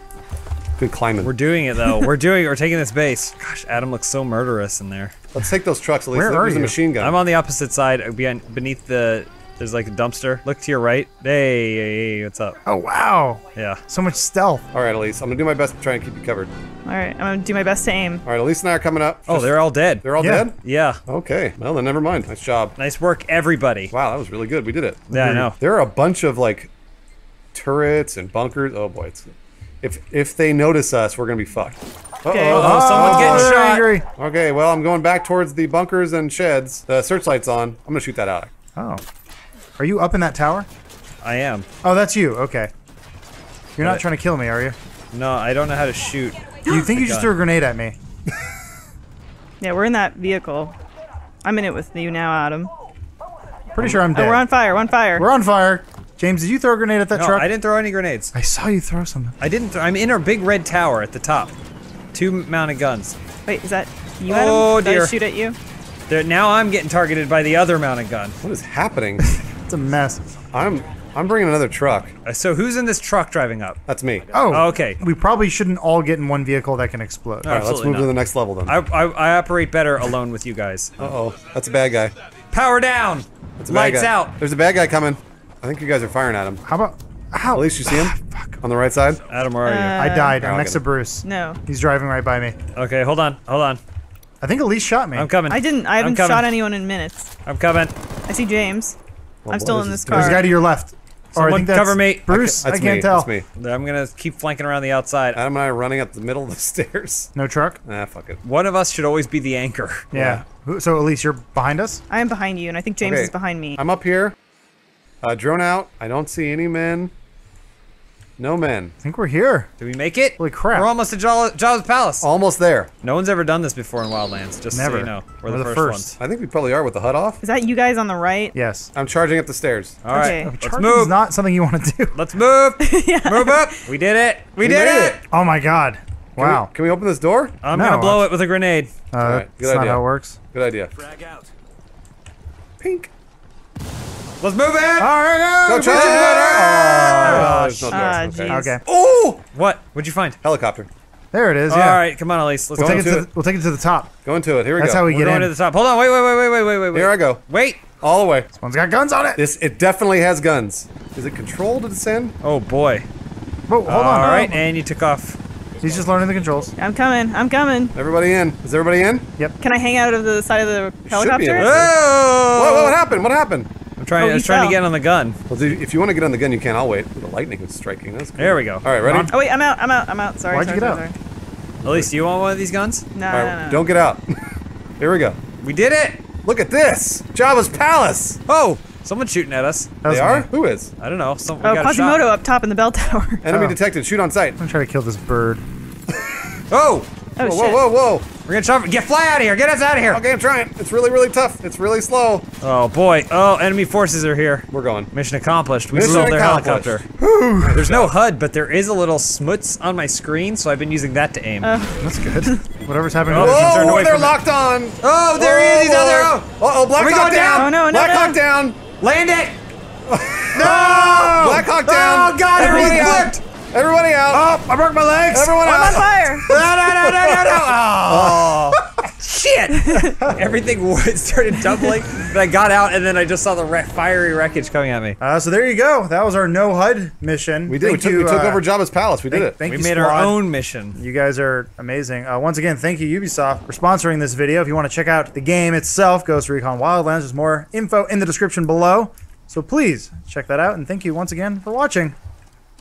Good climbing. We're doing it though. we're doing. We're taking this base. Gosh, Adam looks so murderous in there. Let's take those trucks, Elyse. Where are There's a machine gun. I'm on the opposite side, uh, behind, beneath the. There's like a dumpster. Look to your right. Hey, hey, hey, what's up? Oh wow. Yeah. So much stealth. all right, Elyse. I'm gonna do my best to try and keep you covered. All right, I'm gonna do my best to aim. All right, Elyse and I are coming up. Oh, they're all dead. They're all Yeah. dead. Yeah. Okay. Well, then never mind. Nice job. Nice work, everybody. Wow, that was really good. We did it. Yeah, I know. There are a bunch of like turrets and bunkers. Oh boy, it's if if they notice us, we're gonna be fucked. Okay. Uh-oh. Oh, someone's Oh, getting they're shot. angry. Okay, well, I'm going back towards the bunkers and sheds. The searchlight's on. I'm gonna shoot that out. Oh. Are you up in that tower? I am. Oh, that's you. Okay. You're not What? trying to kill me, are you? No, I don't know how to shoot. You think you just God. threw a grenade at me? Yeah, we're in that vehicle. I'm in it with you now, Adam. Pretty sure I'm Oh, dead. we're on fire. We're on fire. We're on fire. James, did you throw a grenade at that No, truck? I didn't throw any grenades. I saw you throw something. I didn't. Th- I'm in our big red tower at the top. Two mounted guns. Wait, is that you, Adam? Oh, Did I shoot at you? There, now I'm getting targeted by the other mounted gun. What is happening? <laughs> It's a mess. I'm I'm bringing another truck. Uh, So who's in this truck driving up? That's me. Oh. Oh, okay. We probably shouldn't all get in one vehicle that can explode. All right, let's absolutely move to the next level then. I, I, I operate better alone with you guys. Uh oh, that's a bad guy. Power down. That's a bad Lights guy. out. There's a bad guy coming. I think you guys are firing at him. How about? How? At least you see him <sighs> Fuck. on the right side. Adam, where are you? I died. I'm next to. Bruce. No. He's driving right by me. Okay, hold on, hold on. I think Elyse shot me. I'm coming. I didn't. I haven't shot anyone in minutes. I'm coming. I see James. Oh, I'm still in this car. There's a guy to your left. or I think cover me. Bruce. I, That's can't me. tell. That's me. I'm gonna keep flanking around the outside. Adam and I are running up the middle of the <laughs> stairs. No truck. Ah, fuck it. One of us should always be the anchor. Yeah. Who- So Elise, you're behind us. I am behind you, and I think James Okay. is behind me. I'm up here. Uh, drone out. I don't see any men. No men. I think we're here. Did we make it? Holy crap. We're almost at Jal- Jabba's palace. Almost there. No one's ever done this before in Wildlands. Just Never. so you know, we're, We're the, the first, first. ones. I think we probably are with the HUD off. Is that you guys on the right? Yes. I'm charging up the stairs. All right, Okay. let's Charging's move. not something you want to do. Let's move. <laughs> yeah. Move up. We did it. We, We did it. it. Oh my god. Can we- Wow. Can we open this door? I'm No, gonna blow it's- it with a grenade. Uh, right, that's good not how it works. Good idea. Frag out. Pink. Let's move it. All right. Go charge it. Oh, there's no Ah, doors. Okay. jeez. Okay. Oh! What? What'd you find? Helicopter. There it is. Yeah. All right, come on, Elyse. Let's We'll go. take it to to it. the, we'll take it to the top. Go into it. Here we That's go. how we We're get going in. to the top. Hold on. Wait, wait, wait, wait, wait, wait, wait, wait. Here I go. Wait. All the way. This One's got guns on it. This it definitely has guns. Is it controlled to descend? Oh boy. Whoa, hold All on. right, and you took off. He's just learning the controls. I'm coming. I'm coming. Everybody in. Is everybody in? Yep. Can I hang out of the side of the helicopter? able to. Whoa! Whoa, whoa, what happened? What happened? I'm trying. Oh, I was trying fell. to get on the gun. Well, dude, if you want to get on the gun, you can. I'll wait. The lightning is striking. That's cool. There we go. All right, ready? Oh wait, I'm out. I'm out. I'm out. Sorry. Why'd you sorry, get sorry, Elyse, do you want one of these guns? No, All right, no, no. don't get out. <laughs> Here we go. We did it. Look at this. Jabba's palace. Oh, someone's shooting at us. That They are? me. Who is? I don't know. Some, Oh, got Quasimodo up top in the bell tower. Enemy Oh. detected. Shoot on sight. I'm gonna to kill this bird. <laughs> Oh, Oh Whoa, shit. whoa, whoa, whoa. we're gonna try. Get fly out of here. Get us out of here. Okay, I'm trying. It's really, really tough. It's really slow. Oh boy. Oh, enemy forces are here. We're going. Mission accomplished. We Mission stole their accomplished. helicopter. There's no HUD, but there is a little smuts on my screen, so I've been using that to aim. That's good. Whatever's happening. Oh, with he's this- turned Whoa, away they're from it. locked on. oh, there he is. He's out there. Oh, Uh oh, Black Are we Hawk going down? Oh, no, no, Black no. Hawk down. land it. <laughs> No! Black Hawk down. Oh God, Everybody everything flipped. Everybody out. Oh, I broke my legs. Everyone I'm on fire. <laughs> No, no, no, no, no, no. <laughs> Oh, <laughs> shit. Everything started doubling, but I got out, and then I just saw the wreck, fiery wreckage coming at me. Uh, so there you go. That was our no HUD mission. We did. We Thank took, you, we took uh, over Jabba's palace. We did it. Thank We you, made squad. our own mission. You guys are amazing. Uh, once again, thank you, Ubisoft, for sponsoring this video. If you want to check out the game itself, Ghost Recon Wildlands, there's more info in the description below. So please check that out, and thank you once again for watching.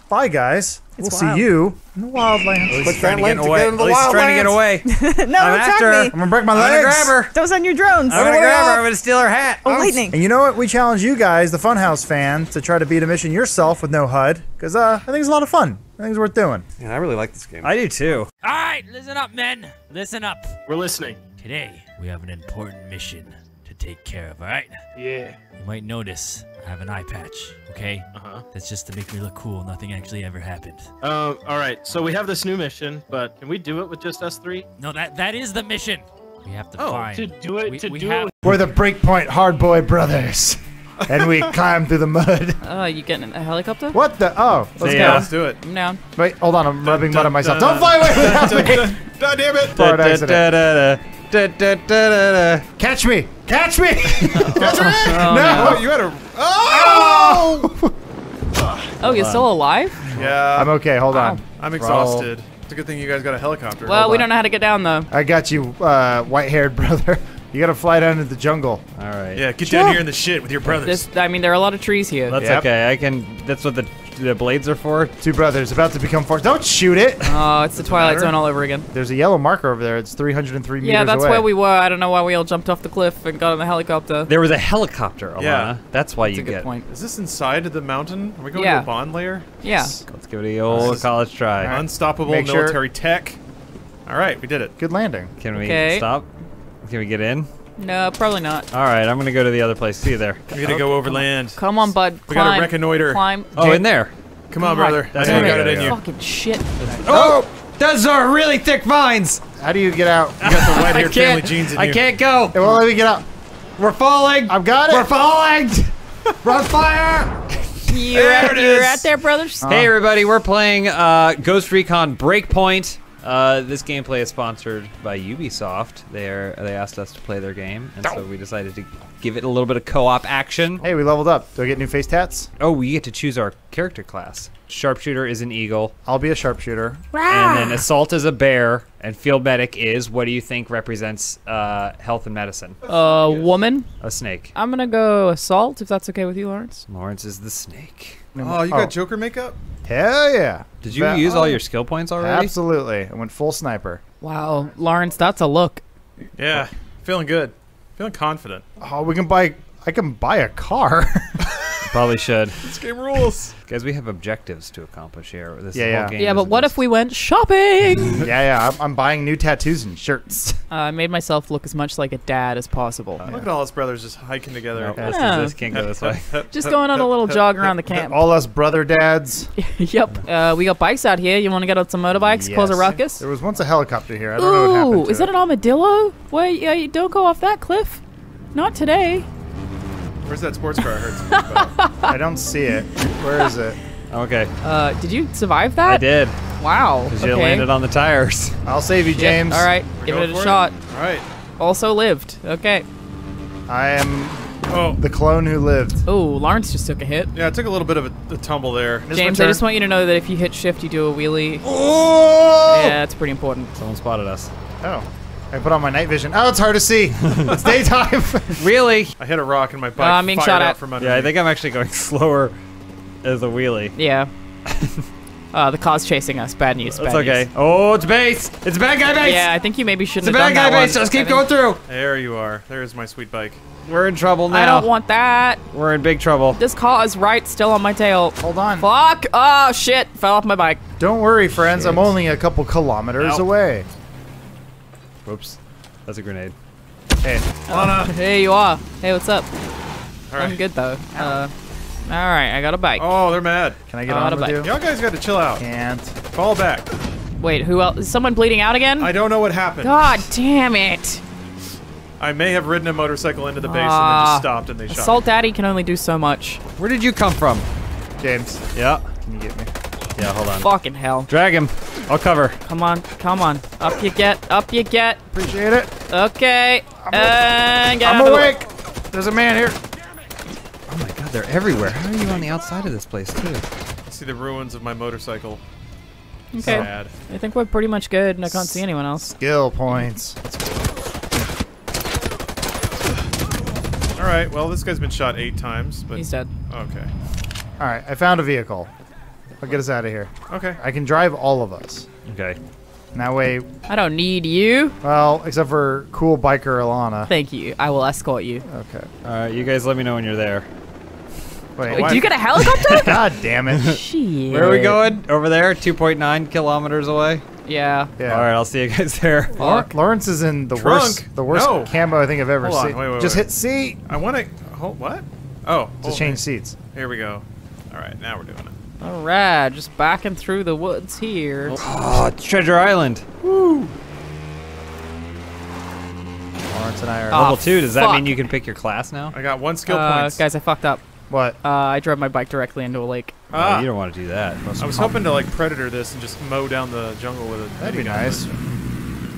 Bye, guys. we'll wild. see you in the Wildlands. Click that Trying to link get to away. get into the At least he's trying to get away. <laughs> no, I'm don't after her. track I'm gonna break my legs. I'm gonna grab her. Don't send your drones. I'm gonna Everybody grab her. I'm gonna steal her hat. Oh, lightning. And you know what? We challenge you guys, the Funhaus fans, to try to beat a mission yourself with no HUD, because uh, I think it's a lot of fun. I think it's worth doing. Man, I really like this game. I do too. All right, listen up, men. Listen up. We're listening. Today, we have an important mission to take care of, all right? Yeah. You might notice I have an eye patch, okay? Uh-huh. That's just to make me look cool. Nothing actually ever happened. Um, all right. So we have this new mission, but can we do it with just us three? No, that that is the mission. We have to Oh, find. to do it, we, to we do have, it. We're the Breakpoint Hardboy Brothers, <laughs> and we climb through the mud. Oh, you getting in a helicopter? What the? Oh, let's See go. ya. Let's do it. I'm down. Wait, hold on. I'm rubbing mud on myself. dun, Don't fly away without me. God damn it! Hard accident. Da-da-da-da-da. Catch me! Catch me! <laughs> Catch her! no! Oh, you had a. Oh! Oh, you're still alive? Yeah, I'm okay. Hold on. I'm exhausted. It's a good thing you guys got a helicopter. Well, Hold we on. don't know how to get down though. I got you, uh, white-haired <laughs> brother. You gotta fly down into the jungle. All right. Yeah, get down here in the shit with your brothers. This, I mean, there are a lot of trees here. That's Yep. okay. I can. That's what the the blades are for. Two brothers about to become four. Don't shoot it! Oh, it's the Twilight matter. Zone all over again. There's a yellow marker over there. It's 303 meters Yeah, that's away. where we were. I don't know why we all jumped off the cliff and got on the helicopter. There was a helicopter, Alanah. Yeah. That's why That's you a good get. point. Is this inside the mountain? Are we going Yeah. to a bond layer? Yeah. Let's give it a old college try. Unstoppable Make sure- military tech. All right, we did it. Good landing. Can we Okay. stop? Can we get in? No, probably not. All right, I'm gonna go to the other place. See you there. We gotta go overland. Come on, bud. We Climb. gotta reconnoiter. Climb. Oh, in there. Come on, Oh brother. That's I know you where got we it in gotta you. Fucking shit. Oh, those are really thick vines. How do you get out? You got the <laughs> I white-haired family can't. genes in I you. can't go. It won't let me get out. We're falling. I've got it. We're falling. <laughs> We're fire. You're, There at, it you're is. at there, brothers? Hey everybody, we're playing uh, Ghost Recon Breakpoint. Uh, this gameplay is sponsored by Ubisoft. They're they asked us to play their game, and so we decided to give it a little bit of co-op action. Hey, we leveled up. Do I get new face tats? Oh, we get to choose our character class. Sharpshooter is an eagle, I'll be a sharpshooter. and then assault is a bear, and field medic is what do you think represents uh, health and medicine? Uh, woman. A snake. I'm gonna go assault if that's okay with you, Lawrence. Lawrence is the snake. Oh, you got Joker makeup? Hell yeah. Did you Ba- use all oh, your skill points already? Absolutely. I went full sniper. Wow, Lawrence, that's a look. Yeah. Feeling good. Feeling confident. Oh, we can buy. I can buy a car. <laughs> Probably should. <laughs> This game rules. Guys, we have objectives to accomplish here. This Yeah, yeah. game Yeah, but a what if we went shopping? <laughs> yeah, yeah. I'm, I'm buying new tattoos and shirts. Uh, I made myself look as much like a dad as possible. Look at all us brothers just hiking together. No, Yeah. this can't go this way. <laughs> Just going on a little jog around the camp. All us brother dads. yep. Uh, we got bikes out here. You want to get on some motorbikes, cause a ruckus? There was once a helicopter here. I don't know what happened Ooh, to is it. that an armadillo? Wait, yeah, don't go off that cliff. Not today. Where's that sports car I heard something about? <laughs> I don't see it. Where is it? Okay, Uh, did you survive that? I did. Wow. Because okay. you landed on the tires. I'll save you, James. All right, We're give it a shot. All right. Also lived. Okay. I am Oh, the clone who lived. Oh, Lawrence just took a hit. yeah, it took a little bit of a, a tumble there. This James, I just want you to know that if you hit shift, you do a wheelie. Oh! Yeah, that's pretty important. Someone spotted us. Oh. I put on my night vision. Oh, it's hard to see. <laughs> it's daytime. <laughs> Really? I hit a rock and my bike Uh, I'm being fired shot out at. from under Yeah, I think I'm actually going <laughs> slower as a wheelie. Yeah. uh, the car's chasing us. Bad news. That's bad okay. news. Oh, it's base! It's a bad guy base! Yeah, I think you maybe It's shouldn't a bad guy base! one. Just keep going through! There you are. There's my sweet bike. We're in trouble now. I don't want that. We're in big trouble. This car is right still on my tail. Hold on. Fuck! Oh shit! Fell off my bike. Don't worry, friends. I'm only a couple kilometers Ow. away. Whoops. That's a grenade. Hey, Lana. Here you are. Hey, what's up? All I'm good though. Uh, all right, I got a bike. Oh, they're mad. can I get Uh, on how to with buy- you? Y'all guys got to chill out. Can't. Fall back. Wait, who else? Is someone bleeding out again? I don't know what happened. God damn it! I may have ridden a motorcycle into the base and then Ah. just stopped and they shot. Salt Daddy can only do so much. Where did you come from? James, Yeah. can you get me? Yeah, hold on. Fucking hell! Drag him. I'll cover. Come on, come on. Up you get, up you get. Appreciate it. Okay. And get I'm out of the way. awake. There's a man here. Oh my god, they're everywhere. How are you on the outside of this place, too? I see the ruins of my motorcycle. Okay. Sad. I think we're pretty much good, and I can't see anyone else. Skill points. All right. Well, this guy's been shot eight times, but He's dead. okay. All right, I found a vehicle. I'll get us out of here. Okay. I can drive all of us. Okay. And that way, I don't need you. well, except for cool biker Alanah. Thank you. I will escort you. Okay. Alright, you guys let me know when you're there. Wait, Wait, do you get a helicopter? <laughs> God damn it. <laughs> Shit. Where are we going? Over there? 2.9 kilometers away? Yeah. Yeah. Alright, I'll see you guys there. Fuck. Lawrence is in the Trunk? worst, the worst No. camo I think I've ever Hold on, seen. wait, wait, Just wait. hit C I want to. Hold what? Oh, to hold- change seats. Here we go. All right, now we're doing it. All right, just backing through the woods here. Oh, it's Treasure Island. Woo! Lawrence and I are. Oh, Level 2, does that mean you can pick your class now? I got one skill Uh, points. guys, I fucked up. What? Uh, I drove my bike directly into a lake. ah, Oh, you don't want to do that. I was hoping to like predator this and just mow down the jungle with it. That'd be nice.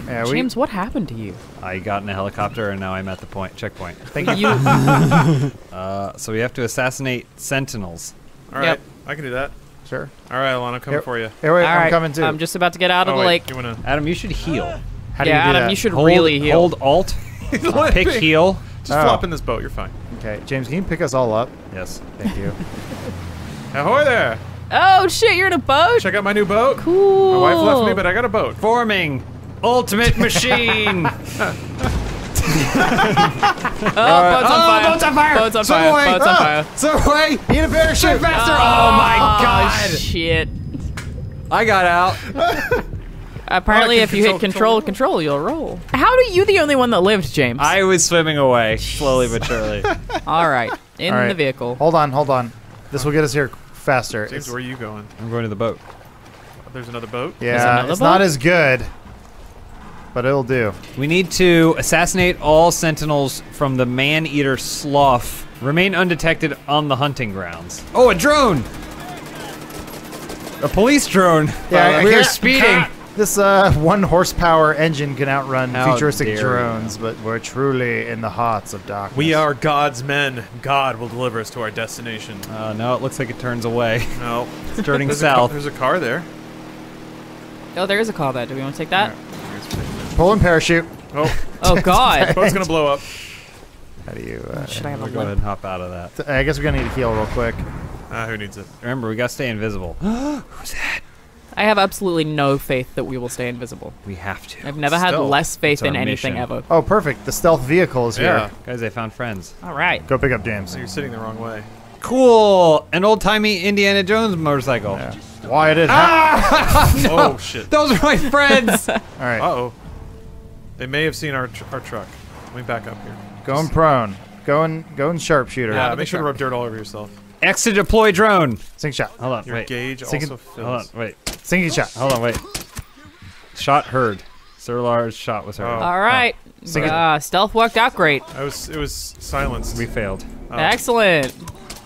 Yeah, we. James, what happened to you? I got in a helicopter and now I'm at the point checkpoint. Thank you. You. <laughs> <laughs> Uh, so we have to assassinate sentinels. All right, Yep. I can do that. Sure. All right, Alanah, I'm coming Here- for you. Here, wait, All I'm right, coming too. I'm just about to get out of oh, the wait, lake. You wanna? Adam, you should heal. Ah. How do yeah, you do Adam, that? you should hold, really heal. Hold Alt, <laughs> uh, Let pick heal. Just Oh. flop in this boat. You're fine. Okay, James, can you pick us all up? Yes. Thank you. <laughs> Ahoy there! Oh shit, you're in a boat. Check out my new boat. Cool. My wife left me, but I got a boat. Forming ultimate machine. <laughs> Oh, boat's on fire. boat's on fire. Boat's on Some fire. way. Boat's on Ah, fire. Some way. Need a parachute faster. Oh my Oh, god. shit. I got out. <laughs> Apparently, Oh, if can you hit control- control, control, you'll roll. How do you the only one that lived, James? I was swimming away slowly but surely. <laughs> All right, in All right. the vehicle. Hold on, hold on. This will get us here faster. James, It's- where are you going? I'm going to the boat. There's another boat. yeah, another it's not as good, but it'll do. We need to assassinate all sentinels from the man-eater sloth. Remain undetected on the hunting grounds. Oh, a drone! A police drone. Yeah, I we are can't- speeding. This uh, one horsepower engine can outrun How futuristic dare you. drones, but we're truly in the hearts of darkness. We are God's men. God will deliver us to our destination. Oh no, it looks like it turns away. No. <laughs> It's turning There's a, south. there's a car there. Oh, there is a call there. Do we want to take that? Pulling parachute. Oh, Oh God. <laughs> boat's gonna blow up. How do you? Uh, Should I have a We'll go ahead and hop out of that. I guess we're gonna need to heal real quick. Ah, who needs it? Remember, we gotta stay invisible. <gasps> Who's that? I have absolutely no faith that we will stay invisible. we have to. I've never had less faith in anything mission. ever. Oh, perfect. The stealth vehicle is Yeah. here. Guys, I found friends. All right. Go pick up James. So you're sitting the wrong way. Cool! An old timey Indiana Jones motorcycle. Yeah. Why did? Ha- <laughs> Oh shit. Those are my friends! <laughs> All right. Uh oh. They may have seen our tr- our truck. Let me back up here. Going prone. Going going sharpshooter. Yeah, the make sure to truck. rub dirt all over yourself. X to deploy drone. Sync shot. Hold on, Your wait. gauge Sync it- also Hold on, wait. Sinking shot. Hold on, wait. Shot heard. Sir Lars shot was heard. Oh. All right. Sing it. Uh, stealth worked out great. I was it was silenced. We failed. Oh. Excellent.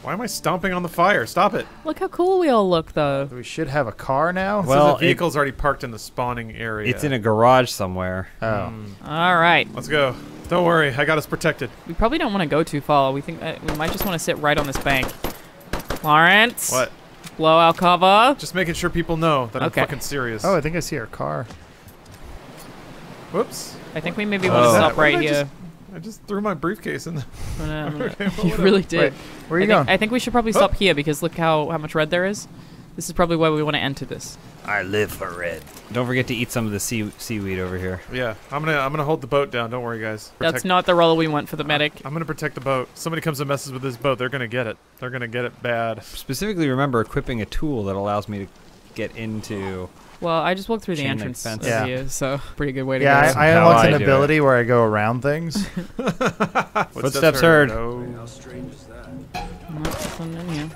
Why am I stomping on the fire? Stop it. Look how cool we all look, though. We should have a car now. Well, Well, so the vehicle's already parked in the spawning area. It's in a garage somewhere. oh. All right. Let's go. Don't worry, I got us protected. We probably don't want to go too far. We think uh, we might just want to sit right on this bank. Lawrence. What? Blow out cover. Just making sure people know that Okay. I'm fucking serious. Oh, I think I see our car. Whoops. I think we maybe Oh. want to stop right I here. Just- I just threw my briefcase in. The I'm gonna- I'm gonna- Okay, well, you really did. Wait, where are you I think, going? I think we should probably stop here because look how, how much red there is. This is probably why we want to enter this. I live for red. Don't forget to eat some of the sea seaweed over here. yeah, I'm gonna I'm gonna hold the boat down. Don't worry, guys. That's not the role we want for the medic. I'm gonna protect the boat. Somebody comes and messes with this boat, they're gonna get it. They're gonna get it bad. Specifically, remember equipping a tool that allows me to get into. Well, I just walked through the Chain link entrance fence. Yeah. here, so <laughs> pretty good way to Yeah, go. I, I How unlocked I an do ability where I go around things. <laughs> Footsteps heard. No. Nothing in here.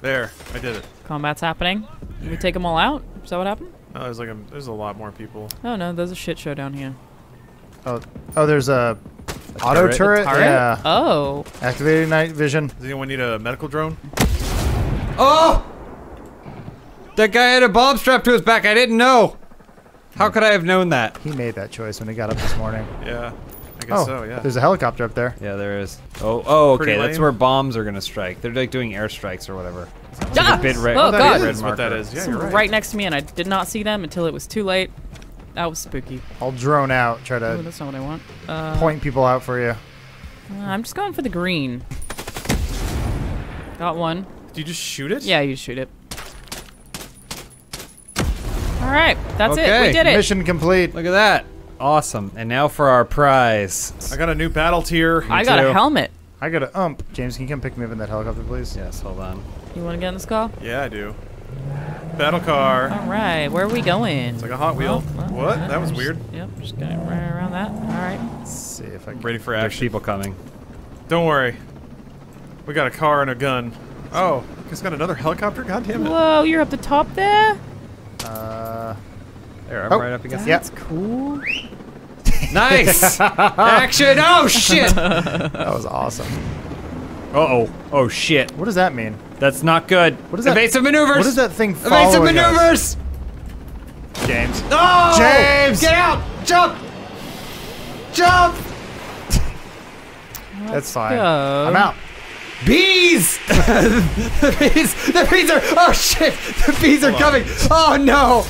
There, I did it. Combat's happening. Did we take them all out? Is that what happened? No, there's like a, there's a lot more people. Oh no, there's a shit show down here. oh, oh, there's a auto turret? turret. Turret? Yeah, Oh. activating night vision. Does anyone need a medical drone? Oh! That guy had a bomb strapped to his back. I didn't know. How could I have known that? He made that choice when he got up this morning. <laughs> Yeah, I guess Oh, so. Yeah. there's a helicopter up there. Yeah, there is. Oh, oh, okay. That's where bombs are gonna strike. They're like doing airstrikes or whatever. Ah! bit red- Oh that god. is red That's what that marker. is. Yeah, you're right. right. next to me, and I did not see them until it was too late. That was spooky. I'll drone out, try Oh, to that's not what I want. Uh, point people out for you. uh, I'm just going for the green. Got one. Did you just shoot it? Yeah, you shoot it. All right, that's it. We did it. Mission complete. Look at that. Awesome. And now for our prize. I got a new battle tier. I got too. a helmet. I got a ump. James, can you come pick me up in that helicopter, please? Yes, hold on. You want to get in this car? Yeah, I do. Battle car. All right, where are we going? It's like a Hot Wheel. Well, well, what? yeah, That was just- weird. Yep, just going right around that. All right. Let's see if I can. Ready for action. There's action. people coming. Don't worry. We got a car and a gun. Oh, it's got another helicopter. God damn it. Whoa, you're up the top there. There, I'm Oh. right up against Yep. That's cool. <laughs> Nice! Action! Oh, shit! that was awesome. Uh-oh. Oh, shit. What does that mean? That's not good. What is that? Evasive maneuvers! What is that thing Evasive following us? maneuvers! James. No! James! Get out! Jump! Jump! <laughs> That's fine. go. I'm out. Bees! <laughs> the bees! The bees are. Oh shit! The bees are coming! Oh no!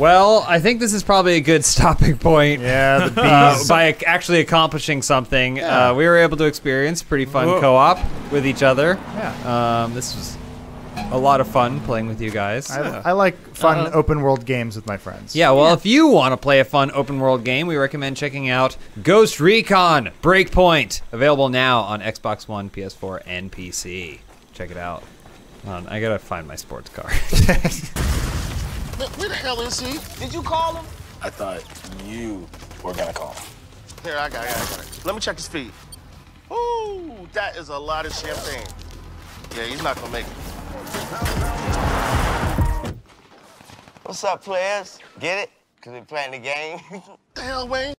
Well, I think this is probably a good <laughs> stopping point. Yeah, the Uh, by actually accomplishing something, Yeah. uh, we were able to experience pretty fun Whoa. co-op with each other. yeah. Um, this was a lot of fun playing with you guys. I, I like fun Uh-oh. open world games with my friends. Yeah, well, if you want to play a fun open world game, we recommend checking out Ghost Recon Breakpoint, available now on Xbox One, PS4, and PC. Check it out. Hold on, I gotta find my sports car. <laughs> <laughs> Where the hell is he? Did you call him? I thought you were gonna call. him. Here, I got it, I got it. Let me check his feet. Ooh, that is a lot of champagne. Yeah, he's not gonna make it. What's up, players? Get it? Cause we playing the game. <laughs> the hell, Wayne?